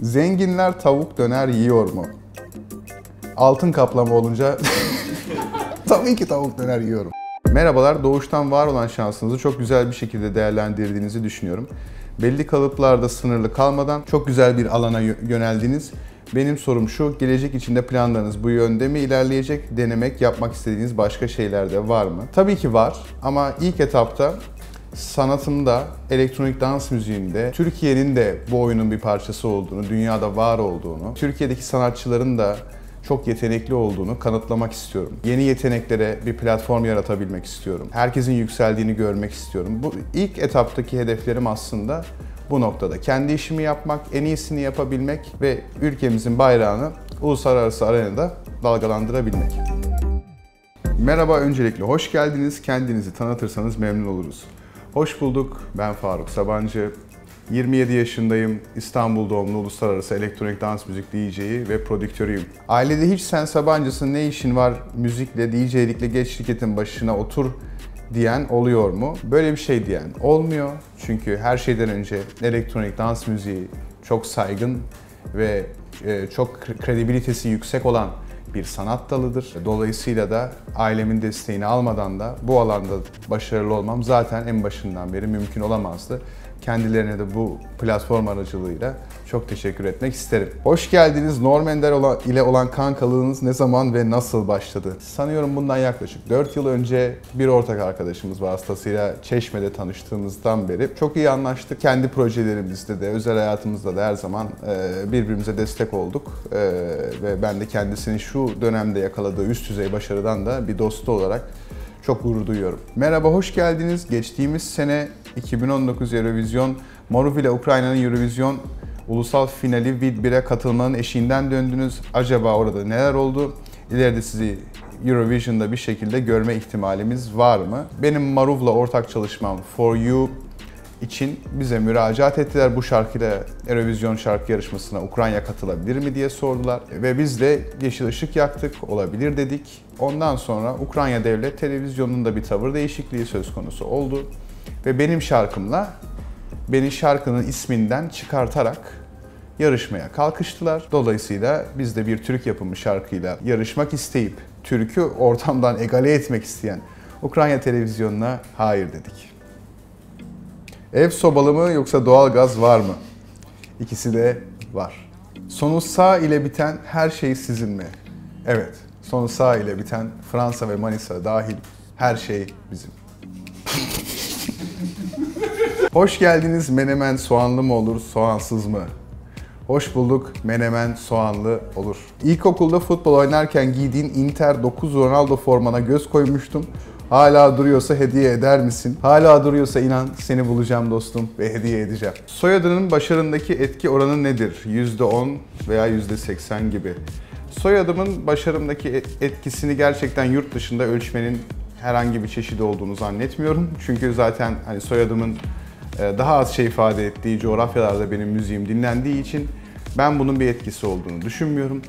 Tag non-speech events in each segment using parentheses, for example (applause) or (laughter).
Zenginler tavuk döner yiyor mu? Altın kaplama olunca (laughs) tabii ki tavuk döner yiyorum. Merhabalar, doğuştan var olan şansınızı çok güzel bir şekilde değerlendirdiğinizi düşünüyorum. Belli kalıplarda sınırlı kalmadan çok güzel bir alana yö- yöneldiniz. Benim sorum şu, gelecek içinde planlarınız bu yönde mi ilerleyecek? Denemek, yapmak istediğiniz başka şeyler de var mı? Tabii ki var ama ilk etapta sanatımda, elektronik dans müziğinde Türkiye'nin de bu oyunun bir parçası olduğunu, dünyada var olduğunu, Türkiye'deki sanatçıların da çok yetenekli olduğunu kanıtlamak istiyorum. Yeni yeteneklere bir platform yaratabilmek istiyorum. Herkesin yükseldiğini görmek istiyorum. Bu ilk etaptaki hedeflerim aslında bu noktada. Kendi işimi yapmak, en iyisini yapabilmek ve ülkemizin bayrağını uluslararası arenada dalgalandırabilmek. Merhaba öncelikle hoş geldiniz. Kendinizi tanıtırsanız memnun oluruz. Hoş bulduk. Ben Faruk Sabancı. 27 yaşındayım. İstanbul doğumlu uluslararası elektronik dans müzik DJ'yi ve prodüktörüyüm. Ailede hiç sen Sabancısın ne işin var müzikle, DJ'likle geç şirketin başına otur diyen oluyor mu? Böyle bir şey diyen olmuyor. Çünkü her şeyden önce elektronik dans müziği çok saygın ve e, çok kredibilitesi yüksek olan bir sanat dalıdır. Dolayısıyla da ailemin desteğini almadan da bu alanda başarılı olmam zaten en başından beri mümkün olamazdı. Kendilerine de bu platform aracılığıyla çok teşekkür etmek isterim. Hoş geldiniz. Norm Ender ile olan kankalığınız ne zaman ve nasıl başladı? Sanıyorum bundan yaklaşık 4 yıl önce bir ortak arkadaşımız vasıtasıyla Çeşme'de tanıştığımızdan beri çok iyi anlaştık. Kendi projelerimizde de, özel hayatımızda da her zaman e, birbirimize destek olduk. E, ve ben de kendisini şu dönemde yakaladığı üst düzey başarıdan da bir dostu olarak çok gurur duyuyorum. Merhaba, hoş geldiniz. Geçtiğimiz sene 2019 Eurovision, Maruf ile Ukrayna'nın Eurovision ulusal finali Vid 1'e katılmanın eşiğinden döndünüz. Acaba orada neler oldu? İleride sizi Eurovision'da bir şekilde görme ihtimalimiz var mı? Benim Maruf'la ortak çalışmam For You için bize müracaat ettiler. Bu şarkıyla Eurovision şarkı yarışmasına Ukrayna katılabilir mi diye sordular. Ve biz de yeşil ışık yaktık, olabilir dedik. Ondan sonra Ukrayna Devlet Televizyonu'nda bir tavır değişikliği söz konusu oldu. Ve benim şarkımla beni şarkının isminden çıkartarak yarışmaya kalkıştılar. Dolayısıyla biz de bir Türk yapımı şarkıyla yarışmak isteyip Türk'ü ortamdan (laughs) egale etmek isteyen Ukrayna televizyonuna hayır dedik. Ev sobalı mı yoksa doğal gaz var mı? İkisi de var. Sonu sağ ile biten her şey sizin mi? Evet. Sonu sağ ile biten Fransa ve Manisa dahil her şey bizim. Hoş geldiniz. Menemen soğanlı mı olur, soğansız mı? Hoş bulduk. Menemen soğanlı olur. İlkokulda futbol oynarken giydiğin Inter 9 Ronaldo formana göz koymuştum. Hala duruyorsa hediye eder misin? Hala duruyorsa inan seni bulacağım dostum ve hediye edeceğim. Soyadının başarındaki etki oranı nedir? %10 veya %80 gibi. Soyadımın başarımdaki et- etkisini gerçekten yurt dışında ölçmenin herhangi bir çeşidi olduğunu zannetmiyorum. Çünkü zaten hani soyadımın e, daha az şey ifade ettiği coğrafyalarda benim müziğim dinlendiği için ben bunun bir etkisi olduğunu düşünmüyorum.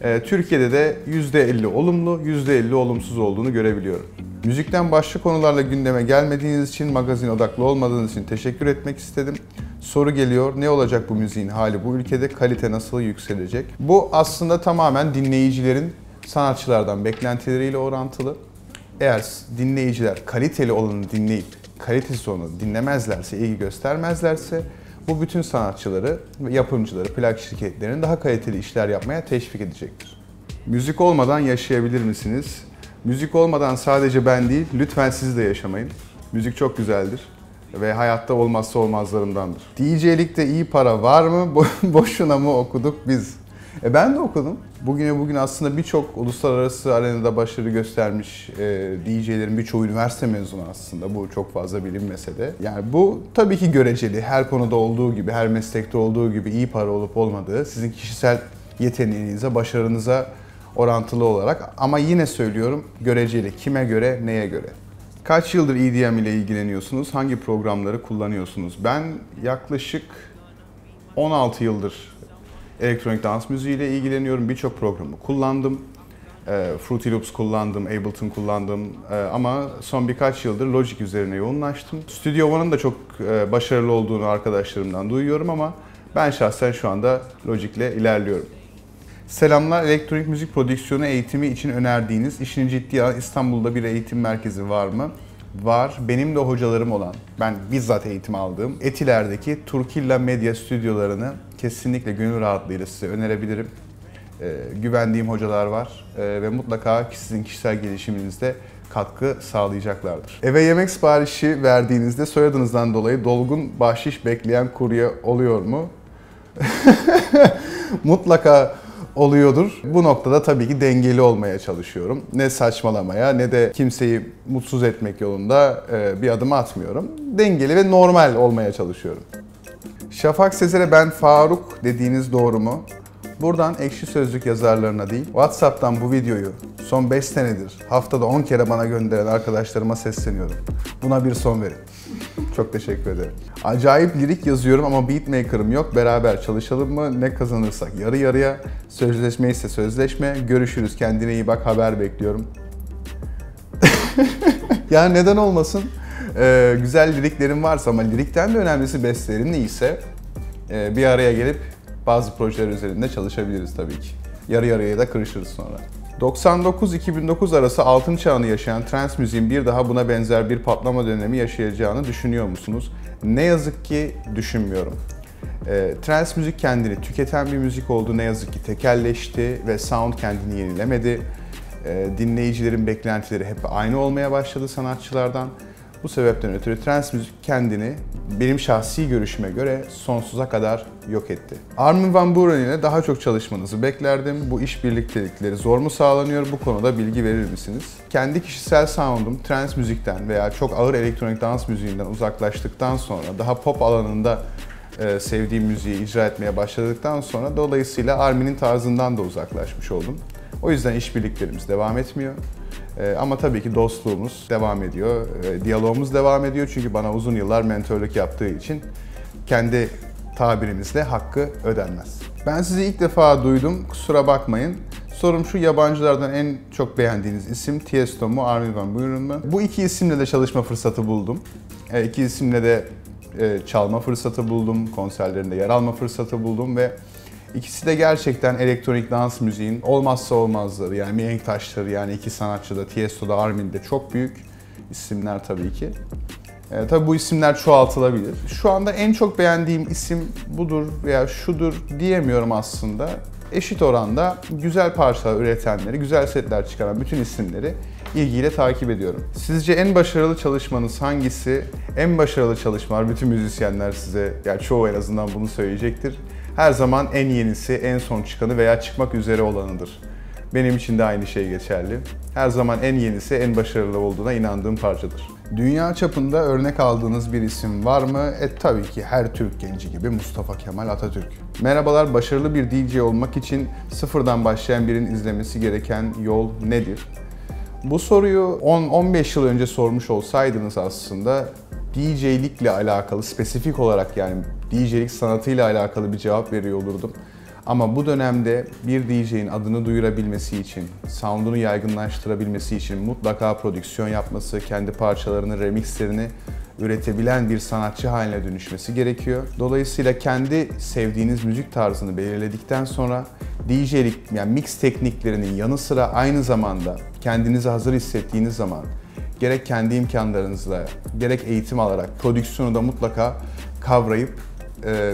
E, Türkiye'de de %50 olumlu, %50 olumsuz olduğunu görebiliyorum. Müzikten başka konularla gündeme gelmediğiniz için, magazin odaklı olmadığınız için teşekkür etmek istedim. Soru geliyor, ne olacak bu müziğin hali bu ülkede, kalite nasıl yükselecek? Bu aslında tamamen dinleyicilerin sanatçılardan beklentileriyle orantılı. Eğer dinleyiciler kaliteli olanı dinleyip kalitesiz olanı dinlemezlerse, ilgi göstermezlerse bu bütün sanatçıları yapımcıları, plak şirketlerinin daha kaliteli işler yapmaya teşvik edecektir. Müzik olmadan yaşayabilir misiniz? Müzik olmadan sadece ben değil, lütfen siz de yaşamayın. Müzik çok güzeldir ve hayatta olmazsa olmazlarımdandır. DJ'likte iyi para var mı? (laughs) Bo- Boşuna mı okuduk biz? E ben de okudum. Bugüne bugün aslında birçok uluslararası arenada başarı göstermiş e, DJ'lerin birçoğu üniversite mezunu aslında. Bu çok fazla bilinmese de. Yani bu tabii ki göreceli. Her konuda olduğu gibi, her meslekte olduğu gibi iyi para olup olmadığı sizin kişisel yeteneğinize, başarınıza orantılı olarak. Ama yine söylüyorum göreceli. Kime göre, neye göre? Kaç yıldır EDM ile ilgileniyorsunuz? Hangi programları kullanıyorsunuz? Ben yaklaşık 16 yıldır elektronik dans müziğiyle ilgileniyorum. Birçok programı kullandım. E, Fruity Loops kullandım, Ableton kullandım E, ama son birkaç yıldır Logic üzerine yoğunlaştım. Studio One'ın da çok e, başarılı olduğunu arkadaşlarımdan duyuyorum ama Ben şahsen şu anda Logic'le ilerliyorum. Selamlar. Elektronik müzik prodüksiyonu eğitimi için önerdiğiniz işini ciddiye alan İstanbul'da bir eğitim merkezi var mı? Var. Benim de hocalarım olan, ben bizzat eğitim aldığım Etiler'deki Turkilla Medya stüdyolarını kesinlikle gönül rahatlığıyla size önerebilirim. Ee, güvendiğim hocalar var ee, ve mutlaka sizin kişisel gelişiminizde katkı sağlayacaklardır. Eve yemek siparişi verdiğinizde soyadınızdan dolayı dolgun bahşiş bekleyen kurye oluyor mu? (laughs) Mutlaka oluyordur. Bu noktada tabii ki dengeli olmaya çalışıyorum. Ne saçmalamaya ne de kimseyi mutsuz etmek yolunda e, bir adım atmıyorum. Dengeli ve normal olmaya çalışıyorum. Şafak Sezer'e ben Faruk dediğiniz doğru mu? Buradan ekşi sözlük yazarlarına değil, WhatsApp'tan bu videoyu son 5 senedir haftada 10 kere bana gönderen arkadaşlarıma sesleniyorum. Buna bir son verin. Çok teşekkür ederim. Acayip lirik yazıyorum ama beatmaker'ım yok. Beraber çalışalım mı? Ne kazanırsak yarı yarıya. Sözleşme ise sözleşme. Görüşürüz. Kendine iyi bak. Haber bekliyorum. (laughs) yani neden olmasın? Ee, güzel liriklerim varsa ama lirikten de önemlisi bestelerim iyiyse e, bir araya gelip bazı projeler üzerinde çalışabiliriz tabii ki. Yarı yarıya da kırışırız sonra. 99-2009 arası altın çağını yaşayan trans müziğin bir daha buna benzer bir patlama dönemi yaşayacağını düşünüyor musunuz? Ne yazık ki düşünmüyorum. E, trans müzik kendini tüketen bir müzik oldu. Ne yazık ki tekelleşti ve sound kendini yenilemedi. E, dinleyicilerin beklentileri hep aynı olmaya başladı sanatçılardan. Bu sebepten ötürü trans müzik kendini benim şahsi görüşüme göre sonsuza kadar yok etti. Armin van Buuren ile daha çok çalışmanızı beklerdim. Bu iş birliktelikleri zor mu sağlanıyor? Bu konuda bilgi verir misiniz? Kendi kişisel sound'um trans müzikten veya çok ağır elektronik dans müziğinden uzaklaştıktan sonra daha pop alanında e, sevdiğim müziği icra etmeye başladıktan sonra dolayısıyla Armin'in tarzından da uzaklaşmış oldum. O yüzden işbirliklerimiz devam etmiyor. Ee, ama tabii ki dostluğumuz devam ediyor, e, diyalogumuz devam ediyor çünkü bana uzun yıllar mentörlük yaptığı için kendi tabirimizle hakkı ödenmez. Ben sizi ilk defa duydum, kusura bakmayın. Sorum şu, yabancılardan en çok beğendiğiniz isim Tiesto mu, Armin van Buuren mu? Bu iki isimle de çalışma fırsatı buldum. E, iki isimle de e, çalma fırsatı buldum, konserlerinde yer alma fırsatı buldum ve İkisi de gerçekten elektronik dans müziğin olmazsa olmazları. Yani mihenk taşları yani iki sanatçı da Tiesto'da Armin'de çok büyük isimler tabii ki. E, tabii bu isimler çoğaltılabilir. Şu anda en çok beğendiğim isim budur veya şudur diyemiyorum aslında. Eşit oranda güzel parçalar üretenleri, güzel setler çıkaran bütün isimleri ilgiyle takip ediyorum. Sizce en başarılı çalışmanız hangisi? En başarılı çalışmalar bütün müzisyenler size, yani çoğu en azından bunu söyleyecektir her zaman en yenisi, en son çıkanı veya çıkmak üzere olanıdır. Benim için de aynı şey geçerli. Her zaman en yenisi, en başarılı olduğuna inandığım parçadır. Dünya çapında örnek aldığınız bir isim var mı? E tabii ki her Türk genci gibi Mustafa Kemal Atatürk. Merhabalar, başarılı bir DJ olmak için sıfırdan başlayan birinin izlemesi gereken yol nedir? Bu soruyu 10-15 yıl önce sormuş olsaydınız aslında DJ'likle alakalı spesifik olarak yani DJ'lik sanatıyla alakalı bir cevap veriyor olurdum. Ama bu dönemde bir DJ'in adını duyurabilmesi için, sound'unu yaygınlaştırabilmesi için mutlaka prodüksiyon yapması, kendi parçalarını, remixlerini üretebilen bir sanatçı haline dönüşmesi gerekiyor. Dolayısıyla kendi sevdiğiniz müzik tarzını belirledikten sonra DJ'lik yani mix tekniklerinin yanı sıra aynı zamanda kendinizi hazır hissettiğiniz zaman gerek kendi imkanlarınızla gerek eğitim alarak prodüksiyonu da mutlaka kavrayıp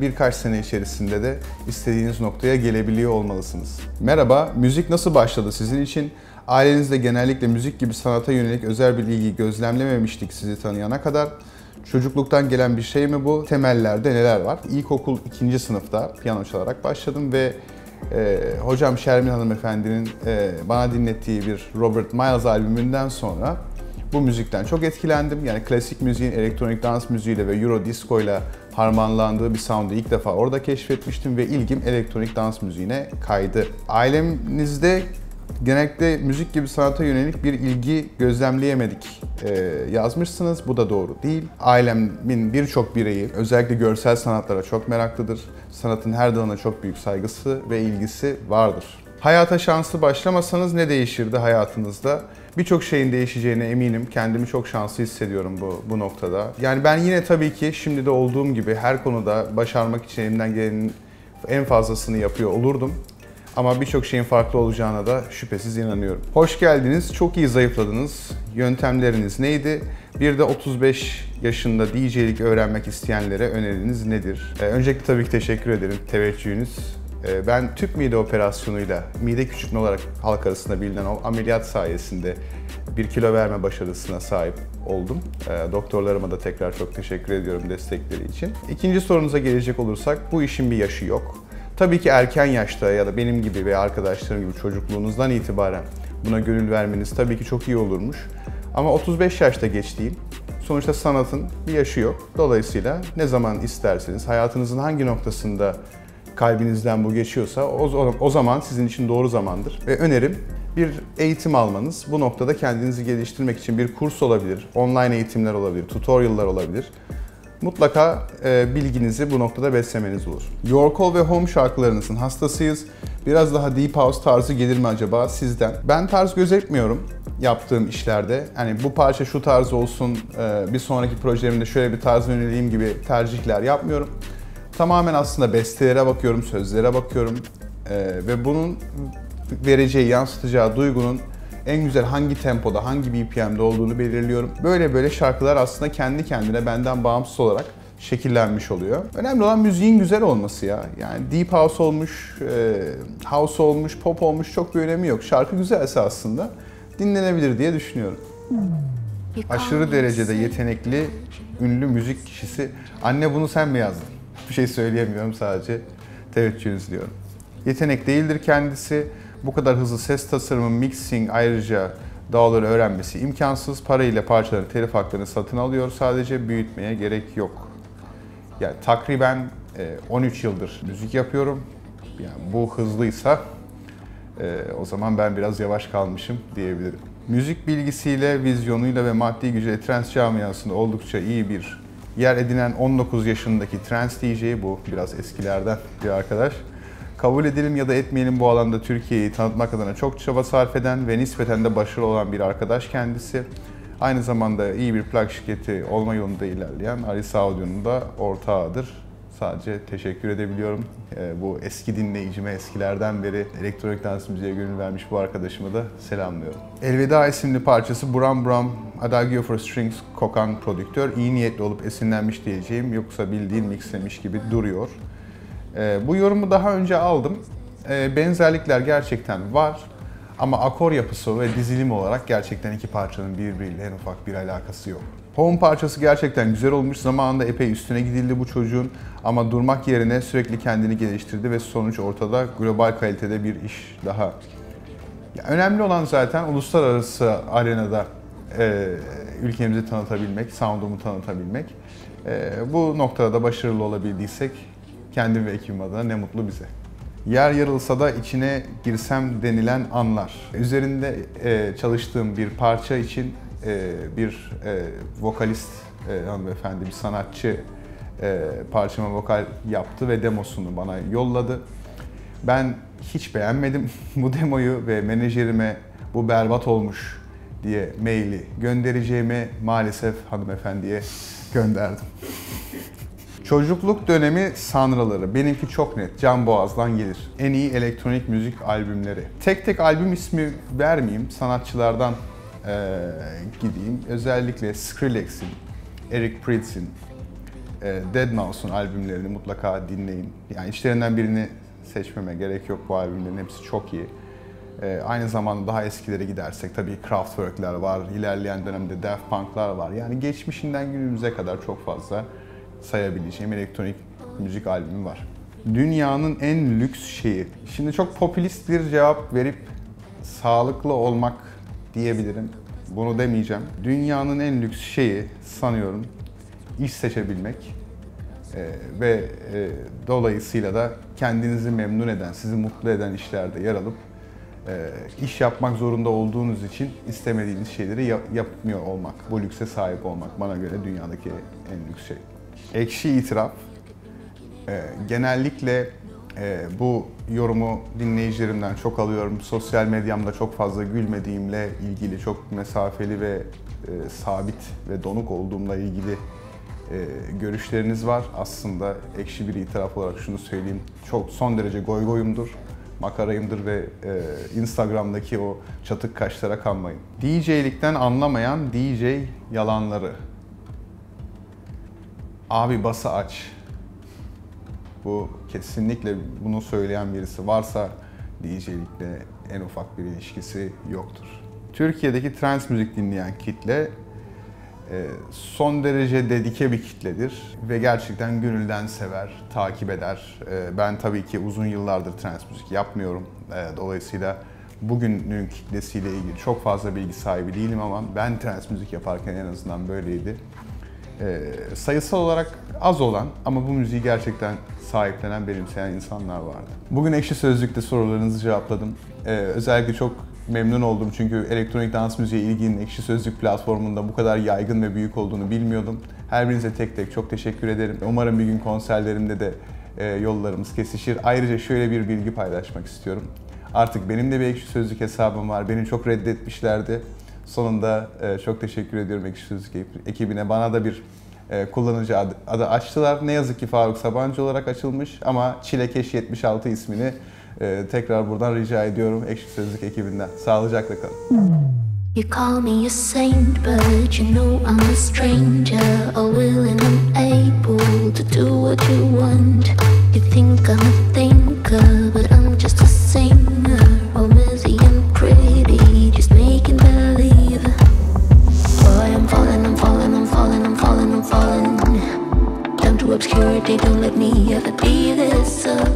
birkaç sene içerisinde de istediğiniz noktaya gelebiliyor olmalısınız. Merhaba, müzik nasıl başladı sizin için? Ailenizde genellikle müzik gibi sanata yönelik özel bir ilgi gözlemlememiştik sizi tanıyana kadar. Çocukluktan gelen bir şey mi bu? Temellerde neler var? İlkokul ikinci sınıfta piyano çalarak başladım ve e, hocam Şermin hanımefendinin e, bana dinlettiği bir Robert Miles albümünden sonra bu müzikten çok etkilendim. Yani klasik müziğin elektronik dans müziğiyle ve Euro disco ile harmanlandığı bir sound'u ilk defa orada keşfetmiştim ve ilgim elektronik dans müziğine kaydı. Ailemizde genellikle müzik gibi sanata yönelik bir ilgi gözlemleyemedik ee, yazmışsınız. Bu da doğru değil. Ailemin birçok bireyi özellikle görsel sanatlara çok meraklıdır. Sanatın her dalına çok büyük saygısı ve ilgisi vardır. Hayata şanslı başlamasanız ne değişirdi hayatınızda? Birçok şeyin değişeceğine eminim. Kendimi çok şanslı hissediyorum bu, bu noktada. Yani ben yine tabii ki şimdi de olduğum gibi her konuda başarmak için elimden gelenin en fazlasını yapıyor olurdum. Ama birçok şeyin farklı olacağına da şüphesiz inanıyorum. Hoş geldiniz. Çok iyi zayıfladınız. Yöntemleriniz neydi? Bir de 35 yaşında DJ'lik öğrenmek isteyenlere öneriniz nedir? Ee, öncelikle tabii ki teşekkür ederim teveccühünüz. Ee, ben tüp mide operasyonuyla mide küçültme olarak halk arasında bilinen o ameliyat sayesinde bir kilo verme başarısına sahip oldum. Ee, doktorlarıma da tekrar çok teşekkür ediyorum destekleri için. İkinci sorunuza gelecek olursak bu işin bir yaşı yok. Tabii ki erken yaşta ya da benim gibi veya arkadaşlarım gibi çocukluğunuzdan itibaren buna gönül vermeniz tabii ki çok iyi olurmuş. Ama 35 yaşta geç değil. Sonuçta sanatın bir yaşı yok. Dolayısıyla ne zaman isterseniz, hayatınızın hangi noktasında kalbinizden bu geçiyorsa o, o zaman sizin için doğru zamandır. Ve önerim bir eğitim almanız. Bu noktada kendinizi geliştirmek için bir kurs olabilir, online eğitimler olabilir, tutorial'lar olabilir mutlaka e, bilginizi bu noktada beslemeniz olur. Your Call ve Home şarkılarınızın hastasıyız. Biraz daha Deep House tarzı gelir mi acaba sizden? Ben tarz gözetmiyorum yaptığım işlerde. Hani bu parça şu tarz olsun, e, bir sonraki projelerimde şöyle bir tarz yöneleyim gibi tercihler yapmıyorum. Tamamen aslında bestelere bakıyorum, sözlere bakıyorum e, ve bunun vereceği, yansıtacağı duygunun en güzel hangi tempoda, hangi BPM'de olduğunu belirliyorum. Böyle böyle şarkılar aslında kendi kendine benden bağımsız olarak şekillenmiş oluyor. Önemli olan müziğin güzel olması ya. Yani deep house olmuş, e, house olmuş, pop olmuş çok bir önemi yok. Şarkı güzelse aslında dinlenebilir diye düşünüyorum. Aşırı derecede yetenekli, ünlü müzik kişisi. Anne bunu sen mi yazdın? Bir şey söyleyemiyorum sadece teveccühünüz diyorum. Yetenek değildir kendisi bu kadar hızlı ses tasarımı, mixing ayrıca dağları öğrenmesi imkansız. Parayla parçaların telif haklarını satın alıyor. Sadece büyütmeye gerek yok. Yani takriben 13 e, yıldır müzik yapıyorum. Yani bu hızlıysa e, o zaman ben biraz yavaş kalmışım diyebilirim. Müzik bilgisiyle, vizyonuyla ve maddi gücüyle trans camiasında oldukça iyi bir yer edinen 19 yaşındaki trans DJ bu biraz eskilerden bir arkadaş. Kabul edelim ya da etmeyelim bu alanda Türkiye'yi tanıtmak adına çok çaba sarf eden ve nispeten de başarılı olan bir arkadaş kendisi. Aynı zamanda iyi bir plak şirketi olma yolunda ilerleyen Arisa Audio'nun da ortağıdır. Sadece teşekkür edebiliyorum. Ee, bu eski dinleyicime eskilerden beri elektronik dans müziğe gönül vermiş bu arkadaşımı da selamlıyorum. Elveda isimli parçası Buram Buram Adagio for Strings kokan prodüktör iyi niyetli olup esinlenmiş diyeceğim yoksa bildiğin mixlemiş gibi duruyor. E, bu yorumu daha önce aldım. E, benzerlikler gerçekten var. Ama akor yapısı ve dizilim olarak gerçekten iki parçanın birbiriyle en ufak bir alakası yok. Home parçası gerçekten güzel olmuş. Zamanında epey üstüne gidildi bu çocuğun. Ama durmak yerine sürekli kendini geliştirdi ve sonuç ortada global kalitede bir iş daha. Ya önemli olan zaten uluslararası arenada e, ülkemizi tanıtabilmek, sound'umu tanıtabilmek. E, bu noktada da başarılı olabildiysek kendim ve ekibim adına ne mutlu bize. Yer yarılsa da içine girsem denilen anlar. Üzerinde e, çalıştığım bir parça için bir e, vokalist e, hanımefendi, bir sanatçı e, parçama vokal yaptı ve demosunu bana yolladı. Ben hiç beğenmedim (laughs) bu demoyu ve menajerime bu berbat olmuş diye maili göndereceğimi maalesef hanımefendiye gönderdim. (laughs) Çocukluk dönemi sanraları. Benimki çok net. Can Boğaz'dan gelir. En iyi elektronik müzik albümleri. Tek tek albüm ismi vermeyeyim. Sanatçılardan e, gideyim. Özellikle Skrillex'in, Eric Prydze'in, e, Deadmau5'un albümlerini mutlaka dinleyin. Yani içlerinden birini seçmeme gerek yok bu albümlerin hepsi çok iyi. E, aynı zamanda daha eskilere gidersek tabii Kraftwerk'ler var, ilerleyen dönemde Daft Punk'lar var. Yani geçmişinden günümüze kadar çok fazla sayabileceğim elektronik müzik albümü var. Dünyanın en lüks şeyi. Şimdi çok popülist bir cevap verip sağlıklı olmak diyebilirim. Bunu demeyeceğim. Dünyanın en lüks şeyi sanıyorum iş seçebilmek ee, ve e, dolayısıyla da kendinizi memnun eden, sizi mutlu eden işlerde yer alıp e, iş yapmak zorunda olduğunuz için istemediğiniz şeyleri yap- yapmıyor olmak, bu lükse sahip olmak bana göre dünyadaki en lüks şey ekşi itiraf. E, genellikle Ee, bu yorumu dinleyicilerimden çok alıyorum. Sosyal medyamda çok fazla gülmediğimle ilgili çok mesafeli ve e, sabit ve donuk olduğumla ilgili e, görüşleriniz var. Aslında ekşi bir itiraf olarak şunu söyleyeyim. Çok son derece goy goyumdur, makarayımdır ve e, Instagram'daki o çatık kaşlara kanmayın. DJ'likten anlamayan DJ yalanları. Abi bası aç. Bu kesinlikle bunu söyleyen birisi varsa DJ'likle en ufak bir ilişkisi yoktur. Türkiye'deki trance müzik dinleyen kitle e, son derece dedike bir kitledir ve gerçekten gönülden sever, takip eder. E, Ben tabii ki uzun yıllardır trance müzik yapmıyorum. E, Dolayısıyla bugünün kitlesiyle ilgili çok fazla bilgi sahibi değilim ama ben trance müzik yaparken en azından böyleydi. E, sayısal olarak az olan ama bu müziği gerçekten sahiplenen, benimseyen insanlar vardı. Bugün Ekşi Sözlük'te sorularınızı cevapladım. E, özellikle çok memnun oldum çünkü elektronik dans müziğe ilginin Ekşi Sözlük platformunda bu kadar yaygın ve büyük olduğunu bilmiyordum. Her birinize tek tek çok teşekkür ederim. Umarım bir gün konserlerimde de e, yollarımız kesişir. Ayrıca şöyle bir bilgi paylaşmak istiyorum. Artık benim de bir Ekşi Sözlük hesabım var. Beni çok reddetmişlerdi. Sonunda e, çok teşekkür ediyorum Ekşi ekibine. Bana da bir e, kullanıcı adı, adı açtılar. Ne yazık ki Faruk Sabancı olarak açılmış ama Çilekeş 76 ismini e, tekrar buradan rica ediyorum Ekşi Sözlük ekibinden. Sağlıcakla kalın. You call me a saint, but you know I'm a stranger A willing and able to do what you want You think I'm a thinker, but I'm so